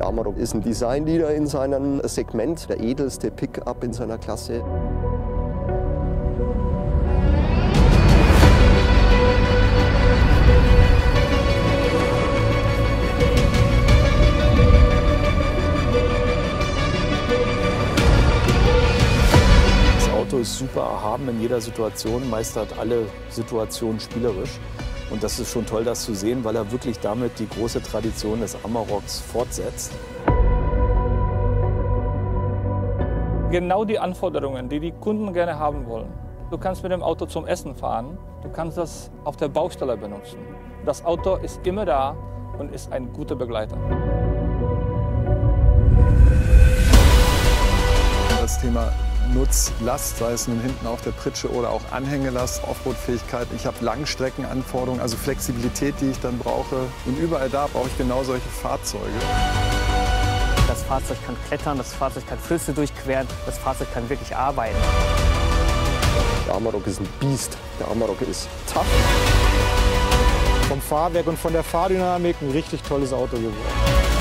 Amarok ist ein Designleader in seinem Segment, der edelste Pickup in seiner Klasse. Ist super erhaben in jeder Situation, meistert alle Situationen spielerisch. Und das ist schon toll, das zu sehen, weil er wirklich damit die große Tradition des Amaroks fortsetzt. Genau die Anforderungen, die die Kunden gerne haben wollen. Du kannst mit dem Auto zum Essen fahren, du kannst das auf der Baustelle benutzen. Das Auto ist immer da und ist ein guter Begleiter. Das Thema Nutzlast, sei es nun hinten auf der Pritsche oder auch Anhängelast, Offroad-Fähigkeit. Ich habe Langstreckenanforderungen, also Flexibilität, die ich dann brauche. Und überall da brauche ich genau solche Fahrzeuge. Das Fahrzeug kann klettern, das Fahrzeug kann Flüsse durchqueren, das Fahrzeug kann wirklich arbeiten. Der Amarok ist ein Biest. Der Amarok ist tough. Vom Fahrwerk und von der Fahrdynamik ein richtig tolles Auto geworden.